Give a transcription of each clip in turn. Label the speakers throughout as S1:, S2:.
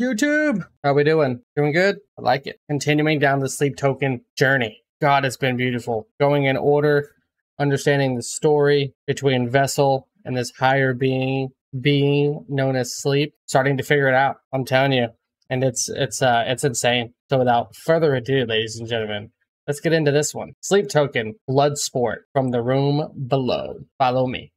S1: YouTube, how we doing? Doing good? I like it. Continuing down the sleep token journey. God, it's been beautiful. Going in order, understanding the story between Vessel and this higher being being known as sleep, starting to figure it out. I'm telling you. And it's it's uh it's insane. So without further ado, ladies and gentlemen, let's get into this one. Sleep token, blood sport from the room below. Follow me.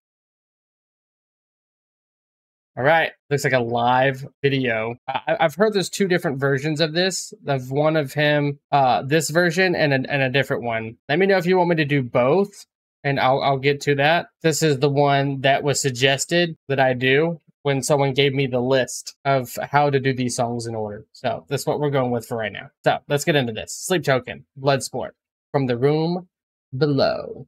S1: All right, looks like a live video. I, have heard there's two different versions of this. Of one of him, uh, this version, and a, and a different one. Let me know if you want me to do both, and I'll I'll get to that. This is the one that was suggested that I do when someone gave me the list of how to do these songs in order. So that's what we're going with for right now. So let's get into this. Sleep token, blood sport from the room below.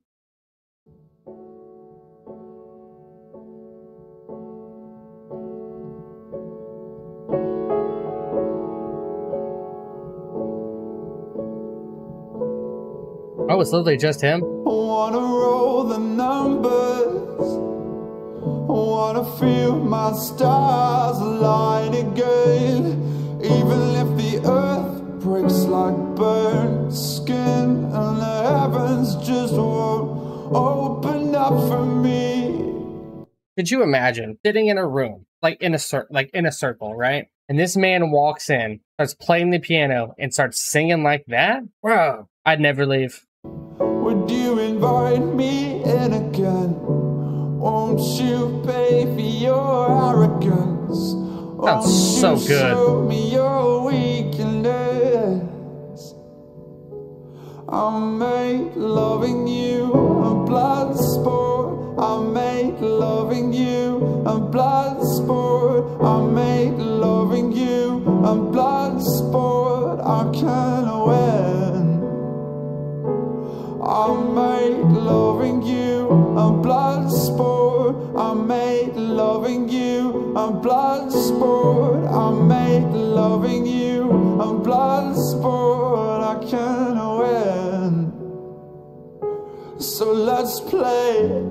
S1: Oh, it's literally just him? I wanna roll the numbers I Wanna feel my stars align again Even if the earth breaks like burnt skin And the heavens just won't open up for me Could you imagine sitting in a room, like in a cir- like in a circle, right? And this man walks in, starts playing the piano, and starts singing like that? Bro, I'd never leave. Would you invite me in again? Won't you pay for your arrogance? Sounds so good. Show me your weakness. I made loving you a blood sport. I made loving you a blood sport. I made loving you a blood I made loving you a blood sport. I made loving you a blood sport. I made loving you a blood sport. I can't win. So let's play.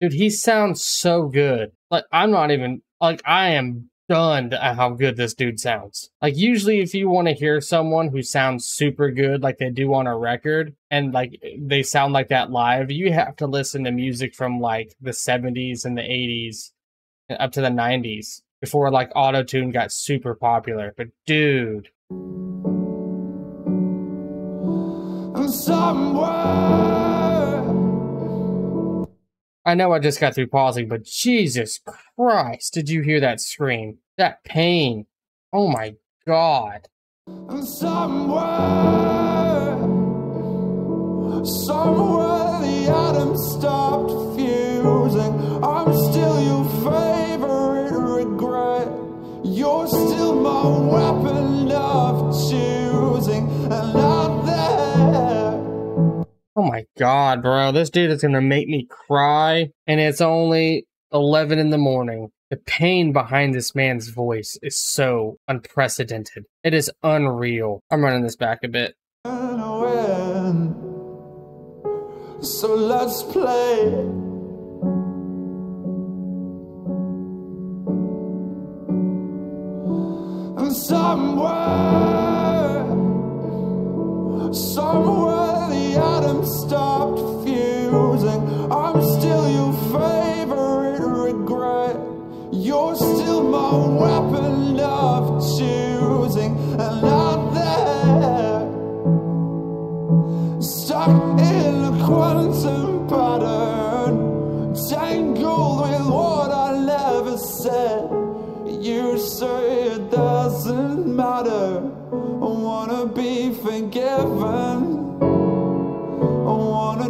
S1: Dude, he sounds so good. Like I'm not even like I am stunned at how good this dude sounds. Like usually if you want to hear someone who sounds super good like they do on a record and like they sound like that live, you have to listen to music from like the 70s and the 80s uh, up to the 90s before like auto tune got super popular. But dude, somewhere I know I just got through pausing, but Jesus Christ, did you hear that scream? That pain. Oh my God. Somewhere, somewhere the atoms stopped fusing. I'm still your favorite regret. You're still my weapon god, bro. This dude is gonna make me cry. And it's only 11 in the morning. The pain behind this man's voice is so unprecedented. It is unreal. I'm running this back a bit. So let's play. somewhere, somewhere I'm still your favorite regret. You're still my weapon of choosing. And out there, stuck in a quantum pattern, tangled with what I never said. You say it doesn't matter. I wanna be forgiven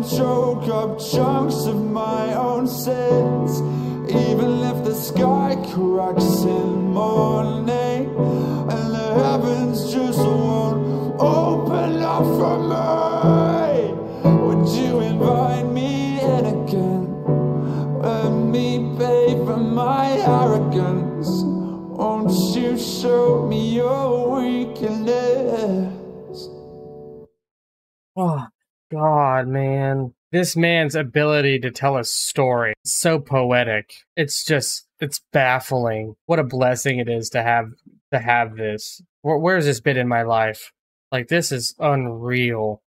S1: choke up chunks of my own sins Even if the sky cracks in morning And the heavens just won't open up for me Would you invite me in again? Let me pay for my arrogance Won't you show me your weakness? Oh. God, man. This man's ability to tell a story is so poetic. It's just
S2: it's baffling. What a blessing it is to have to have this. Where, where's this been in my life? Like this is unreal.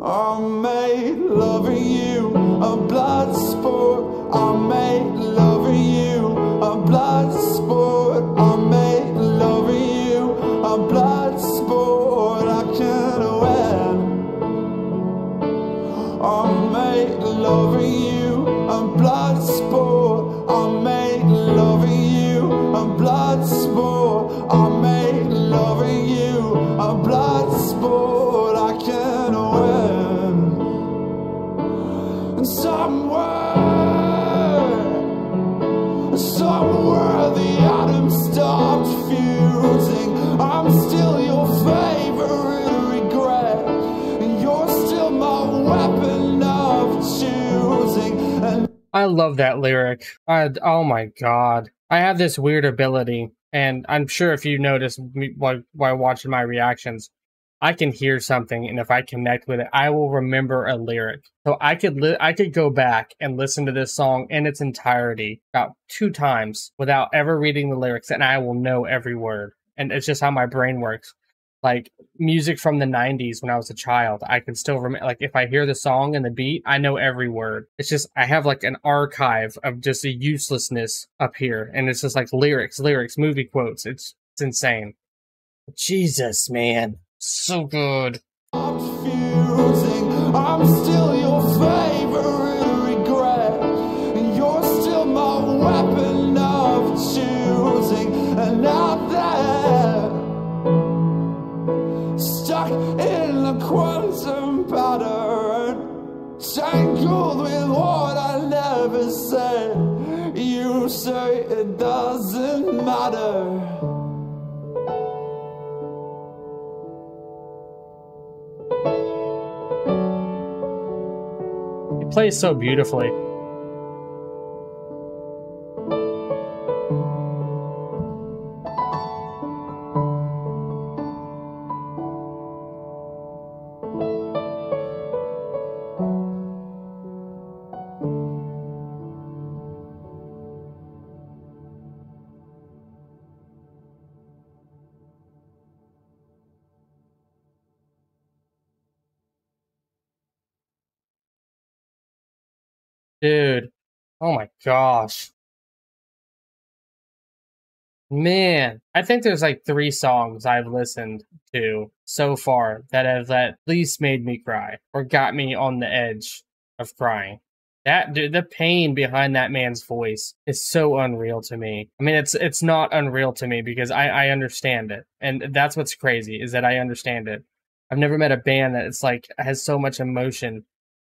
S1: I made loving you a blood sport. I made loving you a blood sport. Stopped fusing. I'm still your favorite regret. You're still my weapon of choosing. And
S2: I love that lyric. I, oh my god. I have this weird ability, and I'm sure if you notice me while, while watching my reactions, I can hear something, and if I connect with it, I will remember a lyric. So I could li- I could go back and listen to this song in its entirety about two times without ever reading the lyrics, and I will know every word. And it's just how my brain works. Like music from the '90s when I was a child, I can still remember. Like if I hear the song and the beat, I know every word. It's just I have like an archive of just a uselessness up here, and it's just like lyrics, lyrics, movie quotes. It's it's insane. Jesus, man, so good.
S1: I'm still your favorite regret. You're still my weapon of choosing. And out there, stuck in a quantum pattern, tangled with what I never said. You say it doesn't matter.
S2: Plays so beautifully. Dude. Oh my gosh. Man, I think there's like three songs I've listened to so far that have at least made me cry or got me on the edge of crying. That dude, the pain behind that man's voice is so unreal to me. I mean, it's it's not unreal to me because I I understand it, and that's what's crazy is that I understand it. I've never met a band that it's like has so much emotion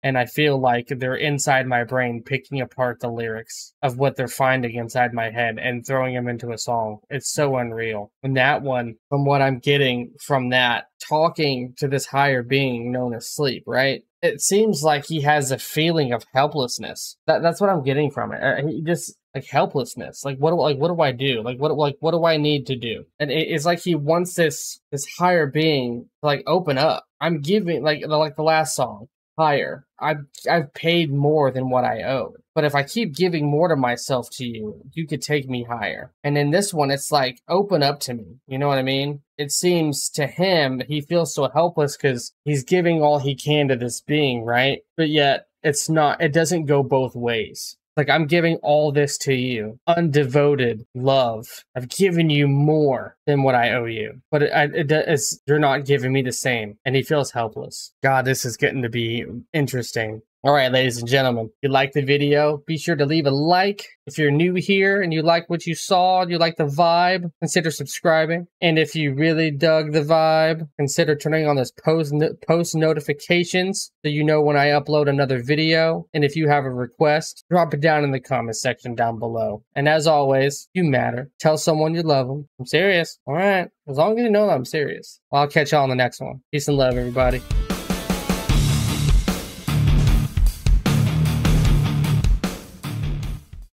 S2: and I feel like they're inside my brain picking apart the lyrics of what they're finding inside my head and throwing them into a song. It's so unreal. And that one, from what I'm getting from that, talking to this higher being known as sleep, right? It seems like he has a feeling of helplessness. That that's what I'm getting from it. Uh, He just like helplessness. Like what do like what do I do? Like what like what do I need to do? And it, it's like he wants this this higher being to like open up. I'm giving like like the last song higher. I've I've paid more than what I owe. But if I keep giving more to myself to you, you could take me higher. And in this one, it's like open up to me. You know what I mean? It seems to him he feels so helpless because he's giving all he can to this being, right? But yet it's not. It doesn't go both ways. Like I'm giving all this to you, undevoted love. I've given you more than what I owe you, but it, it, it's you're not giving me the same, and he feels helpless. God, this is getting to be interesting. All right, ladies and gentlemen, if you like the video, be sure to leave a like. If you're new here and you like what you saw, and you like the vibe, consider subscribing. And if you really dug the vibe, consider turning on those post post notifications so you know when I upload another video. And if you have a request, drop it down in the comment section down below. And as always, you matter. Tell someone you love them. I'm serious. All right. As long as you know that I'm serious. Well, I'll catch y'all on the next one. Peace and love, everybody.